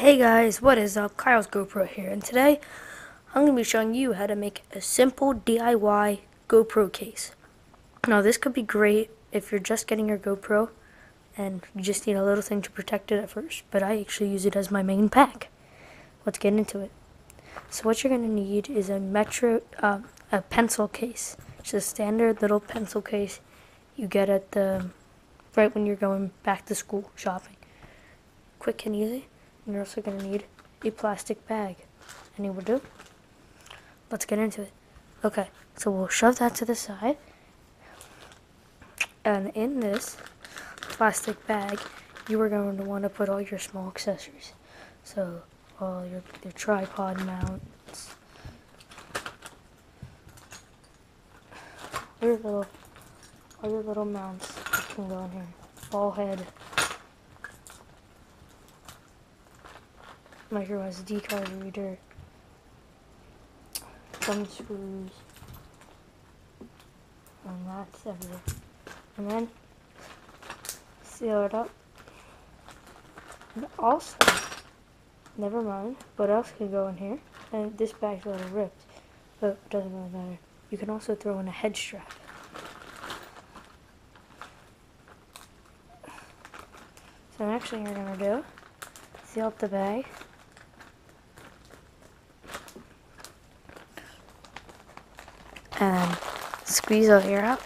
Hey guys, what is up? Kyle's GoPro here, and today I'm going to be showing you how to make a simple DIY GoPro case. Now this could be great if you're just getting your GoPro and you just need a little thing to protect it at first, but I actually use it as my main pack. Let's get into it. So what you're going to need is a Metro, uh, a pencil case. It's a standard little pencil case you get at the, right when you're going back to school shopping. Quick and easy. And you're also going to need a plastic bag. Any will do? Let's get into it. Okay, so we'll shove that to the side. And in this plastic bag, you are going to want to put all your small accessories. So, all your, your tripod mounts, your little, all your little mounts can go in here. Ball head, micro SD card reader, thumb screws, and that's everything. And then seal it up. And also, never mind, what else can go in here? And this bag's a little ripped, but it doesn't really matter. You can also throw in a head strap. So next thing you're gonna do, seal up the bag. And squeeze all the air out.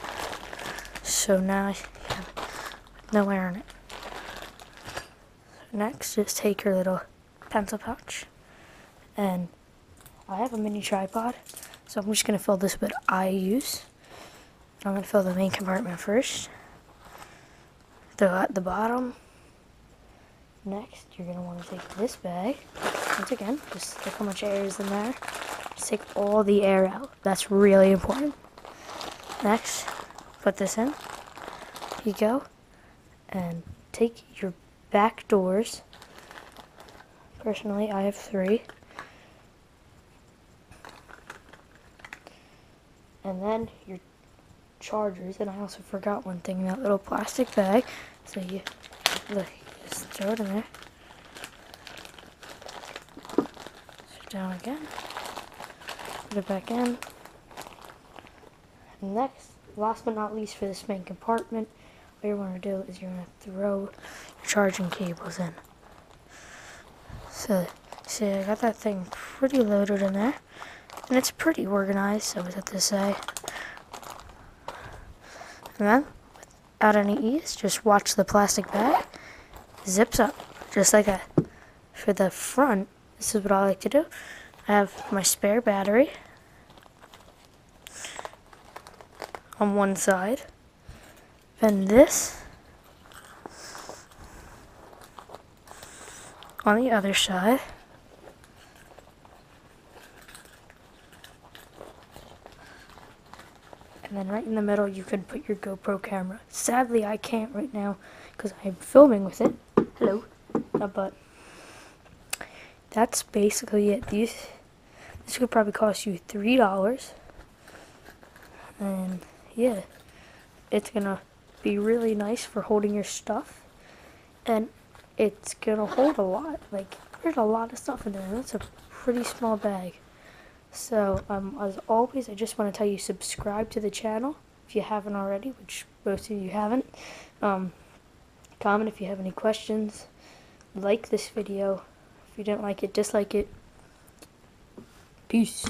So now you have no air in it. So next, just take your little pencil pouch, and I have a mini tripod, so I'm just gonna fill this with I use. I'm gonna fill the main compartment first. Throw at the bottom. Next, you're gonna want to take this bag. Once again, just look how much air is in there. Take all the air out. That's really important. Next, put this in. Here you go. And take your back doors. Personally, I have three. And then your chargers. And I also forgot one thing, that little plastic bag. So you, look, just throw it in there. Sit down again put it back in. And next, last but not least for this main compartment, what you want to do is you're going to throw your charging cables in. So, see, I got that thing pretty loaded in there. And it's pretty organized, so without to say. And then, without any ease, just watch the plastic bag. Zips up, just like that. For the front, this is what I like to do. I have my spare battery on one side. Then this on the other side. And then right in the middle you could put your GoPro camera. Sadly I can't right now because I'm filming with it. Hello. Uh, but that's basically it. These this could probably cost you three dollars. And yeah, it's gonna be really nice for holding your stuff. And it's gonna hold a lot. Like there's a lot of stuff in there. That's a pretty small bag. So um, as always, I just want to tell you subscribe to the channel if you haven't already, which most of you haven't. Um, comment if you have any questions. Like this video. If you didn't like it, dislike it. Peace.